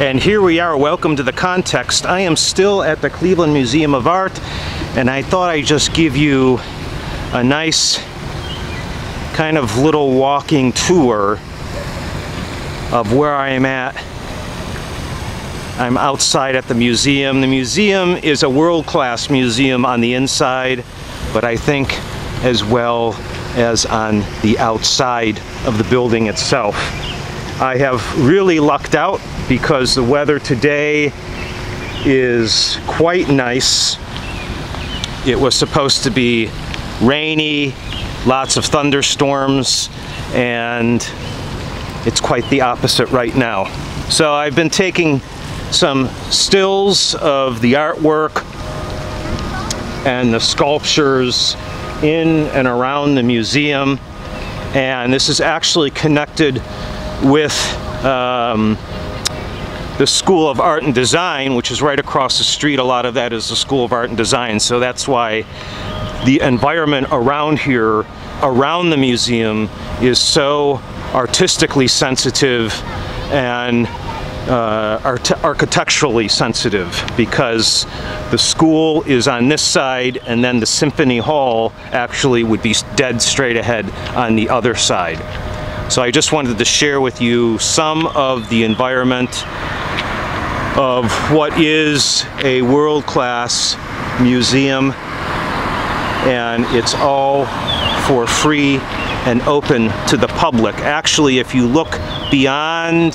And here we are, welcome to the context. I am still at the Cleveland Museum of Art, and I thought I'd just give you a nice kind of little walking tour of where I am at. I'm outside at the museum. The museum is a world-class museum on the inside, but I think as well as on the outside of the building itself. I have really lucked out because the weather today is quite nice. It was supposed to be rainy, lots of thunderstorms, and it's quite the opposite right now. So I've been taking some stills of the artwork and the sculptures in and around the museum and this is actually connected with um, the School of Art and Design, which is right across the street. A lot of that is the School of Art and Design, so that's why the environment around here, around the museum, is so artistically sensitive and uh, art architecturally sensitive because the school is on this side and then the Symphony Hall actually would be dead straight ahead on the other side. So I just wanted to share with you some of the environment of what is a world-class museum and it's all for free and open to the public. Actually, if you look beyond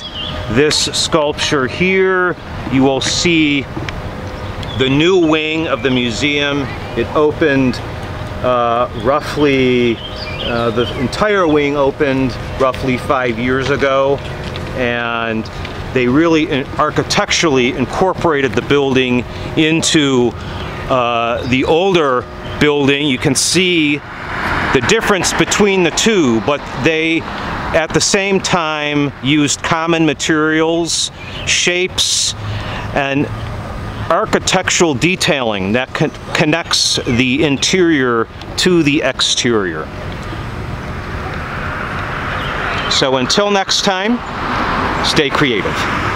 this sculpture here, you will see the new wing of the museum. It opened roughly, uh, the entire wing opened roughly five years ago and they really architecturally incorporated the building into uh, the older building. You can see the difference between the two, but they at the same time used common materials, shapes, and architectural detailing that con connects the interior to the exterior. So until next time, stay creative.